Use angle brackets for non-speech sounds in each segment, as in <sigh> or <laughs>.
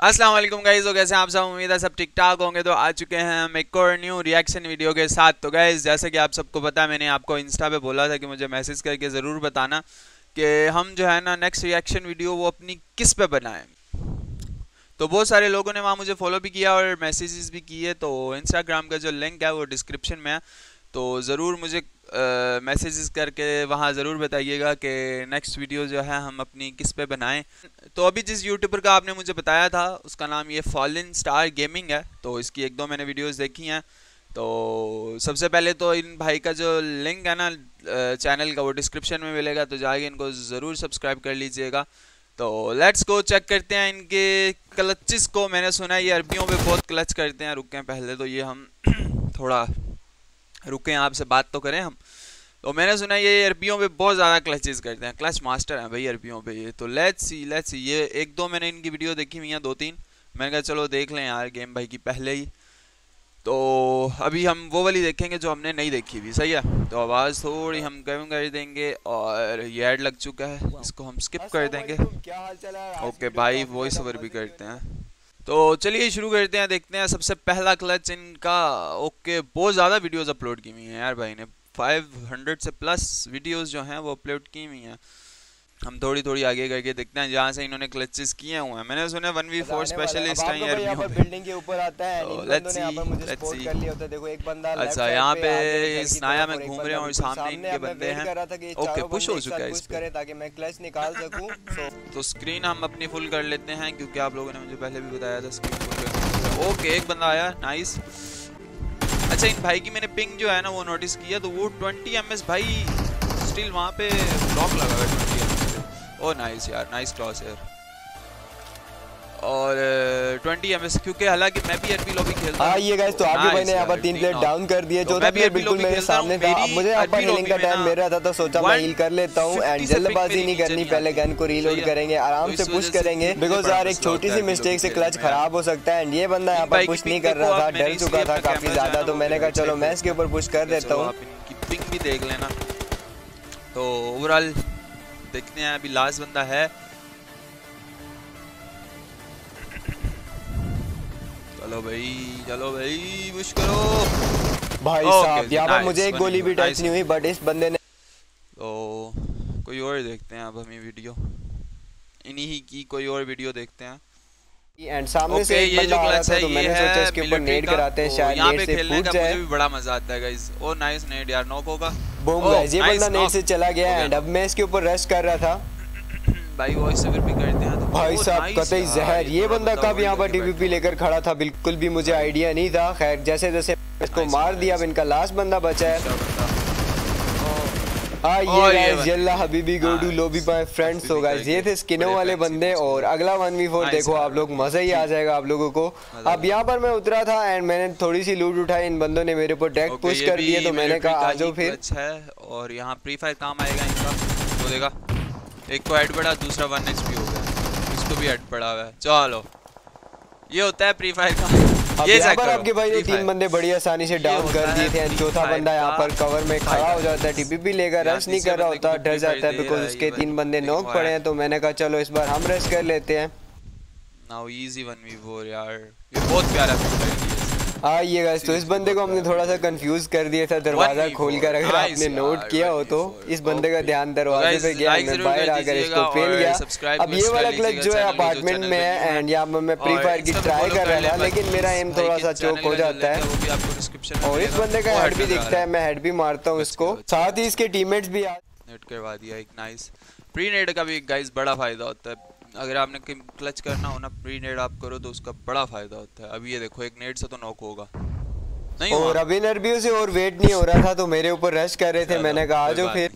अस्सलाम वालेकुम गाइस तो कैसे आप सब? उम्मीद है सब ठीक ठाक होंगे। तो आ चुके हैं हम एक और न्यू रिएक्शन वीडियो के साथ। तो गाइस, जैसे कि आप सबको पता है, मैंने आपको इंस्टा पे बोला था कि मुझे मैसेज करके ज़रूर बताना कि हम जो है ना नेक्स्ट रिएक्शन वीडियो वो अपनी किस पे बनाएँ। तो बहुत सारे लोगों ने वहाँ मुझे फॉलो भी किया और मैसेजेस भी किए। तो इंस्टाग्राम का जो लिंक है, वो डिस्क्रिप्शन में है। तो ज़रूर मुझे मैसेजेस करके वहाँ ज़रूर बताइएगा कि नेक्स्ट वीडियो जो है हम अपनी किस पे बनाएँ। तो अभी जिस यूट्यूबर का आपने मुझे बताया था, उसका नाम ये फॉलिन स्टार गेमिंग है तो इसकी एक दो मैंने वीडियोस देखी हैं। तो सबसे पहले तो इन भाई का जो लिंक है ना चैनल का, वो डिस्क्रिप्शन में मिलेगा तो जाके इनको ज़रूर सब्सक्राइब कर लीजिएगा। तो लेट्स गो चेक करते हैं इनके क्लचेस को। मैंने सुना है ये अरबियों पे बहुत क्लच करते हैं, रुकें पहले तो ये हम <clears throat> थोड़ा रुके आपसे बात तो करें हम। तो मैंने सुना ये अरबियों पे बहुत ज़्यादा क्लचेस करते हैं। क्लच मास्टर हैं भाई अरबियों पे ये। तो लेट्स सी लेट्स सी ये एक दो मैंने इनकी वीडियो देखी हुई हैं दो तीन मैंने कहा चलो देख लें यार गेम भाई की पहले ही। तो अभी हम वो वाली देखेंगे जो हमने नहीं देखी हुई। सही है? तो आवाज़ थोड़ी हम कम कर देंगे और ये ऐड लग चुका है। इसको हम स्किप कर देंगे। ओके भाई वॉइस ओवर भी करते हैं। तो चलिए शुरू करते हैं, देखते हैं। सबसे पहला क्लच इनका, ओके, बहुत ज़्यादा वीडियोस अपलोड की हुई हैं यार भाई ने। 500 से प्लस वीडियोस जो हैं वो अपलोड की हुई हैं। हम थोड़ी थोड़ी आगे करके देखते हैं जहाँ से इन्होंने क्लचेस किए हुए हैं। मैंने सुना वन वी फोर स्पेशलिस्ट हैं यार यहाँ पर बिल्डिंग के ऊपर आता है तो लेट्स सी लेट्स सी देखो एक बंदा अच्छा यहाँ पे इस नाया में घूम रहे हैं और सामने इनके बंदे हैं। ओके पुश हो चुका है इस ताकि मैं क्लच निकाल सकूँ। <laughs> तो स्क्रीन हम अपनी फुल कर लेते हैं क्योंकि आप लोगों ने मुझे पहले भी बताया था स्क्रीन फुल कर ओके एक बंदा आया नाइस अच्छा इन भाई की मैंने पिंग जो है ना वो नोटिस किया तो वो 20 एमएस भाई स्टिल वहाँ पे ब्लॉक लगा हुआ है। 20 एमएस ओ नाइस यार नाइस क्रॉस यार। और ट्वेंटी एम एस क्योंकि हालाँकि मैं भी एरबी लॉबी खेलता हाँ ये गाइस तो आपके भाई ने यहाँ पर तीन प्लेट डाउन कर दिए जो था प्लेयर बिल्कुल मेरे सामने था। अब मुझे यहाँ पर हीलिंग का टाइम मेरा था तो सोचा मैं हील कर लेता हूँ एंड जल्दबाजी नहीं करनी पहले गन को रीलोड करेंगे आराम से पुश करेंगे। बिकॉज़ यार एक छोटी सी मिस्टेक से क्लच खराब हो सकता है एंड ये बंदा यहाँ पर पुश नहीं कर रहा था डर चुका था काफ़ी ज़्यादा तो मैंने कहा चलो मैं इसके ऊपर पुश कर देता हूँ। पिंग भी देख लेना। तो ओवरऑल देखते हैं अभी लास्ट बंदा है। चलो भाई चलो भाई विश करो। भाई साहब यहाँ पर मुझे एक गोली भी टच नहीं हुई बट इस बंदे ने तो कोई और देखते हैं अब हमें वीडियो इन्हीं की कोई और वीडियो देखते हैं। एंड सामने okay, से ये जो क्लच है तो मैंने सोचा इसके ऊपर नेड कराते हैं शायद नेड से फूट जाए। मुझे भी बड़ा मज़ा आता है गाइस ओ नाइस नेड यार नॉक होगा। बूम गाइस ये बंदा नेट से चला गया एंड अब मैं इसके ऊपर रश कर रहा था। भाई वॉइस ओवर भी कर दिया तो भाई साहब कतई जहर। ये बंदा कब यहाँ पर टीवीपी लेकर खड़ा था? बिल्कुल भी मुझे आइडिया नहीं था। खैर जैसे जैसे इसको मार दिया अब इनका लास्ट बंदा बचा है। हाँ ये गाइस जल्ला हबीबी गोडू लोबी माय फ्रेंड्स गाइस ये थे स्किनों वाले बंदे और अगला वन वी फोर देखो आप लोग मज़ा ही आ जाएगा आप लोगों को। अब यहाँ पर मैं उतरा था एंड मैंने थोड़ी सी लूट उठाई इन बंदों ने मेरे ऊपर डेक पुश कर दिए तो मैंने कहा आ जाओ फिर। अच्छा है और यहाँ फ्री फायर काम आएगा इनका। वो देगा एक को हेड पड़ा दूसरा वन एचपी हो गया। इसको भी हेड पड़ा हुआ है। चलो ये होता है फ्री फायर का ये आपके भाई ने तीन बंदे बड़ी आसानी से डाउन कर दिए थे चौथा बंदा यहाँ पर कवर में खड़ा हो जाता है टीपी भी लेकर रश नहीं कर रहा होता डर जाता है बिकॉज़ उसके तीन बंदे नोक पड़े हैं तो मैंने कहा चलो इस बार हम रश कर लेते हैं। Now easy one v four यार। ये बहुत प्यारा हाँ ये गाइस तो इस बंदे को हमने थोड़ा सा कंफ्यूज कर दिया था दरवाज़ा खोल कर अगर आपने नोट किया हो तो इस बंदे का ध्यान दरवाजे पे गया बाहर आकर इसको फेल गया। अब ये वाला क्लच जो है अपार्टमेंट में है एंड यहाँ पर मैं फ्री फायर की ट्राई कर रहा था लेकिन मेरा एम थोड़ा सा चौक हो जाता है। और इस बंदे का हेड भी दिखता है। मैं हेड भी मारता हूँ इसको। साथ ही इसके टीममेट्स भी नेट करवा दिया एक नाइस प्री नेट का भी गाइस बड़ा फ़ायदा होता है। अगर आपने क्लच करना हो ना प्री नेट आप करो तो उसका बड़ा फ़ायदा होता है। अभी ये देखो एक नेट से तो नॉक होगा। नहीं और अभी नरबियो से और वेट नहीं हो रहा था तो मेरे ऊपर रश कर रहे थे मैंने कहा आ जाओ फिर।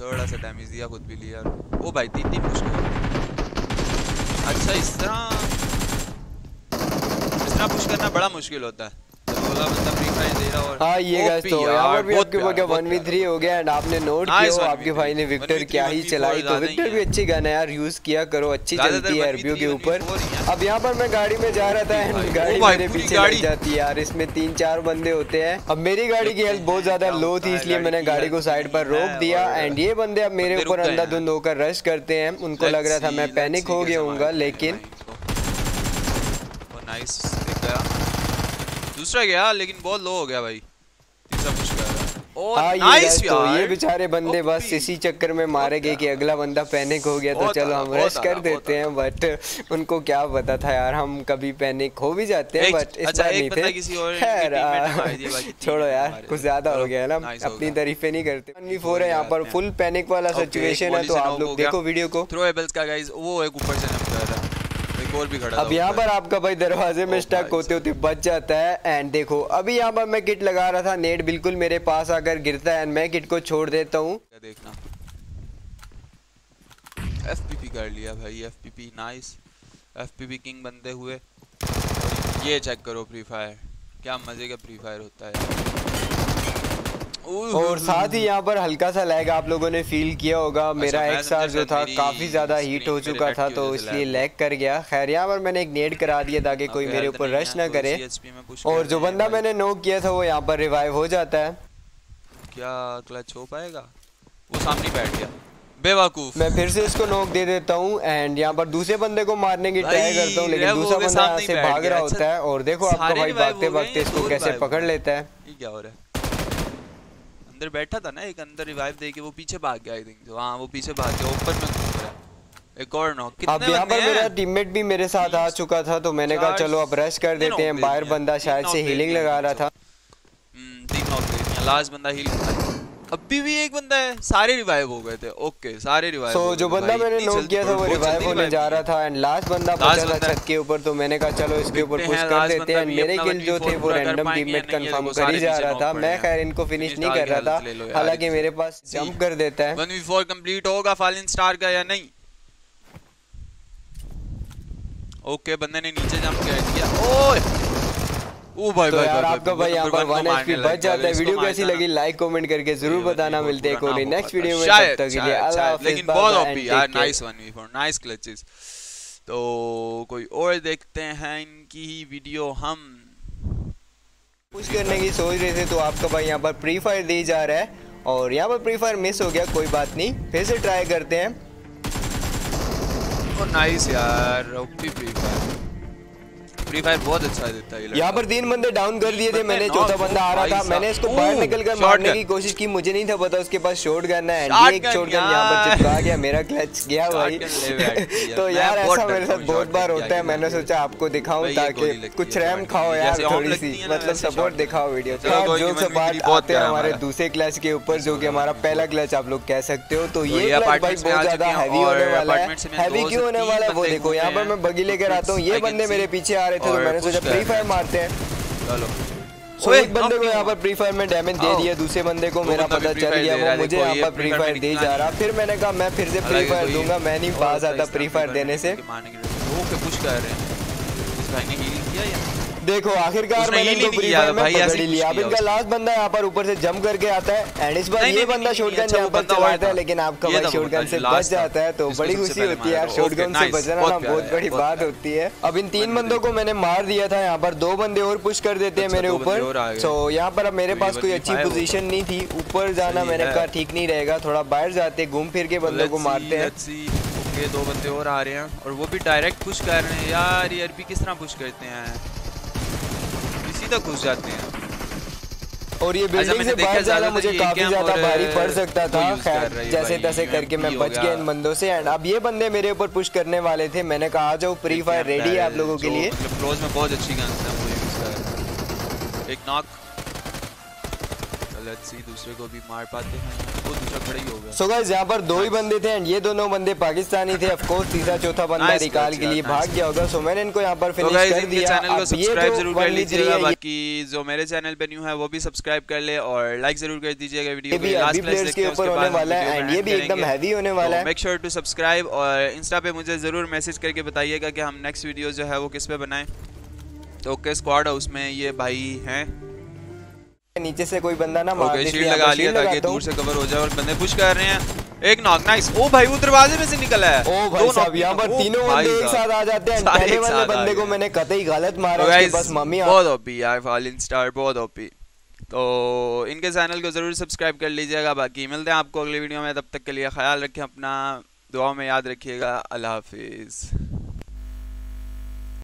थोड़ा सा डैमेज दिया खुद भी लिया। ओ भाई तीन तीन पुश अच्छा इस तरह इस तरह पुश करना बड़ा मुश्किल होता है। फ्री हाँ ये तो यहाँ पर भी आपके ऊपर क्या वन वी थ्री हो गया एंड आपने नोट किया आपके भाई ने विक्टर क्या ही चलाई। तो विक्टर भी अच्छी गन है यार यूज़ किया करो अच्छी चलती है आरपीओ के ऊपर। अब यहाँ पर मैं गाड़ी में जा रहा था एंड गाड़ी मेरे पीछे लग जाती है यार इसमें तीन चार बंदे होते हैं। अब मेरी गाड़ी की हेल्थ बहुत ज़्यादा लो थी इसलिए मैंने गाड़ी को साइड पर रोक दिया एंड ये बंदे अब मेरे ऊपर अंधाधुंध होकर रश करते हैं। उनको लग रहा था मैं पैनिक हो गया हूँ। लेकिन नाइस दूसरा गया लेकिन बहुत लो हो गया भाई। तीसरा पुश कर हाँ। ये तो ये बेचारे बंदे बस इसी चक्कर में मारे गए कि अगला बंदा पैनिक हो गया तो चलो हम रेस्ट कर देते हैं बट उनको क्या पता था यार हम कभी पैनिक हो भी जाते हैं बट इस अच्छा, बार नहीं थे। खैर <laughs> छोड़ो यार कुछ ज़्यादा हो गया ना अपनी तारीफें नहीं करते। फोर है यहाँ पर फुल पैनिक वाला सिचुएशन है तो आप लोग देखो वीडियो को। थ्रो एबल्स का गाइस वो एक ऊपर से और भी खड़ा अब यहाँ पर आपका भाई दरवाजे में स्टक होते होते बच जाता है। एंड देखो अभी यहाँ पर मैं किट लगा रहा था। नेट बिल्कुल मेरे पास आकर गिरता है। एंड मैं किट को छोड़ देता हूँ। देखना? एफपीपी कर लिया भाई एफपीपी नाइस एफपीपी किंग बनते हुए। ये चेक करो फ्री फायर क्या मज़े का फ्री फायर होता है। और साथ ही यहाँ पर हल्का सा लैग आप लोगों ने फील किया होगा। अच्छा, मेरा एक साथ जो था काफ़ी ज़्यादा हीट हो चुका था तो इसलिए लैग कर गया। खैर यहाँ पर मैंने एक नेट करा दिया ताकि कोई मेरे ऊपर रश ना करे। और जो बंदा मैंने नोक किया था वो यहाँ पर रिवाइव हो जाता है। क्या क्लच हो पाएगा? वो सामने बैठ गया। बेवकूफ़। मैं फिर से इसको नोक दे देता हूँ एंड यहाँ पर दूसरे बंदे को मारने की ट्राई करता हूँ लेकिन दूसरा बंदा यहाँ से भाग रहा होता है और देखो आपका भाई भागते भागते इसको कैसे पकड़ लेता है। क्या हो रहा है? अंदर बैठा था ना एक अंदर रिवाइव दे के वो पीछे भाग गया आई थिंक तो हाँ वो पीछे भाग गया ऊपर में घूम रहा एक और नॉक कितने अब यहाँ पर मेरा टीममेट भी मेरे साथ आ चुका था तो मैंने कहा चलो अब रश कर देते हैं बाहर बंदा शायद से हीलिंग लगा रहा था। हम्म, तीन नॉक दे लास्ट बंदा हीलिंग अभी भी एक बंदा है सारे रिवाइव हो गए थे। ओके सारे रिवाइव so, जो बंदा मैंने नोट किया था वो रिवाइव होने जा रहा था एंड लास्ट बंदा बचा था छत के ऊपर तो मैंने कहा चलो इसके ऊपर पुश कर देते हैं. मेरे किल जो थे वो रैंडम टीममेट कंफर्म कर ही जा रहा था। मैं खैर इनको फिनिश नहीं कर रहा था। हालाँकि मेरे पास जंप कर देता है। 1v4 कंप्लीट होगा फालिन स्टार का या नहीं? ओके बंदे ने नीचे जंप कर दिया ओए! ओ भाई तो भाई यार आपका भाई यहाँ पर वन एचपी बच जाता है। वीडियो कैसी लगी? लाइक कमेंट करके ज़रूर बताना मिलते हैं कोई नेक्स्ट वीडियो में तब तक के लिए अल्लाह हाफिज लेकिन बहुत ओपी यार nice one v four nice clutches तो कोई और देखते हैं इनकी ही वीडियो हम। पुश करने की सोच रहे थे तो आपका भाई यहाँ पर प्री फायर दी जा रहा है और यहाँ पर प्री फायर मिस हो गया कोई बात नहीं। फिर से ट्राई करते हैं। ओ नाइस यार OP pre fire Free Fire बहुत अच्छा देता है यहाँ पर तीन बंदे डाउन कर दिए थे मैंने चौथा बंदा आ रहा था। मैंने इसको बाहर निकल कर मारने की कोशिश की मुझे नहीं था पता उसके पास शॉट गन है। एक शॉट गन यहाँ पर चिपका गया मेरा क्लच गया भाई। <laughs> तो यार ऐसा मेरे साथ बहुत बार होता है मैंने सोचा आपको दिखाऊँ ताकि कुछ रैम खाओ यार थोड़ी सी। मतलब सपोर्ट दिखाओ वीडियो जो से बात आते हैं हमारे दूसरे क्लच के ऊपर जो कि हमारा पहला क्लच आप लोग कह सकते हो तो ये क्लच भाई बहुत ज़्यादा हैवी होने वाला है। हैवी क्यों होने वाला है? वो देखो यहाँ पर मैं बगी लेकर आता हूँ ये बंदे मेरे पीछे आ रहे थे तो मैंने सोचा फ्री फायर मारते हैं। चलो। सो एक बंदे को यहाँ पर फ्री फायर में डैमेज दे दिया दूसरे बंदे को मेरा पता चल गया वो मुझे यहाँ पर फ्री फायर दे जा रहा। फिर मैंने कहा मैं फिर से फ्री फायर दूँगा मैं नहीं पास आता फ्री फायर देने से। कुछ कर रहे हैं। इस भाई ने हीलिंग किया या देखो आखिरकार मैंने इनको फ्री फायर में पकड़ लिया। अब इनका लास्ट बंदा यहाँ पर ऊपर से जंप करके आता है एंड इस बार ये बंदा शॉटगन यहाँ पर चलाता है लेकिन आपका भाई शॉटगन से बच जाता है तो बड़ी खुशी होती है। यार शॉटगन से बचना ना बहुत बड़ी बात होती है। अब इन तीन बंदों को मैंने मार दिया था यहाँ पर दो बंदे और पुश कर देते हैं अच्छा, मेरे ऊपर। सो यहाँ पर अब मेरे पास कोई अच्छी पोजीशन नहीं थी। ऊपर जाना मैंने कहा ठीक नहीं रहेगा थोड़ा बाहर जाते घूम फिर के बंदों को मारते हैं। दो बंदे और आ रहे हैं और वो भी डायरेक्ट पुश कर रहे हैं यार ये अरबी किस तरह पुश करते हैं सीधा घुस जाते हैं। और ये बिल्डिंग से बाहर जाना मुझे काफ़ी ज़्यादा भारी पड़ सकता था। खैर जैसे तैसे करके मैं बच गया इन बंदों से एंड अब ये बंदे मेरे ऊपर पुश करने वाले थे। मैंने कहा आ जाओ फ्री फायर रेडी है आप लोगों के लिए. क्लोज में बहुत अच्छी गन है मुझे एक नॉक लेट्स सी दूसरे को भी मार पाते हैं। वो दूसरा खड़ा ही हो गया सो गाइस यहाँ पर दो ही बंदे थे एंड ये दोनों बंदे पाकिस्तानी थे ऑफ़ कोर्स तीसरा चौथा बंदा रिकॉल के लिए भाग गया होगा। सो मैंने इनको यहाँ पर फिनिश कर दिया। चैनल को सब्सक्राइब ज़रूर कर लीजिएगा। बाकी जो मेरे चैनल पे न्यू है वो भी सब्सक्राइब कर ले और लाइक ज़रूर कर दीजिएगा वीडियो को लास्ट प्लेस के ऊपर होने वाला है एंड ये भी एकदम हेवी होने वाला है। मेक श्योर टू सब्सक्राइब और इंस्टा पे मुझे ज़रूर मैसेज करके बताइएगा कि हम नेक्स्ट वीडियो जो है वो किस पे बनाएँ। तो ओके स्क्वाड हाउस में ये भाई हैं। नीचे से कोई बंदा ना मार ओके शील्ड लगा लिया ताकि दूर से कवर हो जाए और बंदे पुश कर रहे हैं। एक नॉक नाइस ओ भाई वो दरवाजे में से निकला है। ओ भाई साहब यहाँ पर तीनों बंदे एक साथ आ जाते हैं। पहले वाले बंदे को मैंने कतई गलत मारा तो उसके guys, मम्मी बहुत ओपी यार फॉलिन स्टार बहुत ओपी तो इनके चैनल को ज़रूर सब्सक्राइब कर लीजिएगा। बाकी मिलते हैं आपको अगली वीडियो में। तब तक के लिए ख्याल रखें अपना। दुआ में याद रखिएगा। अल्लाह हाफिज़।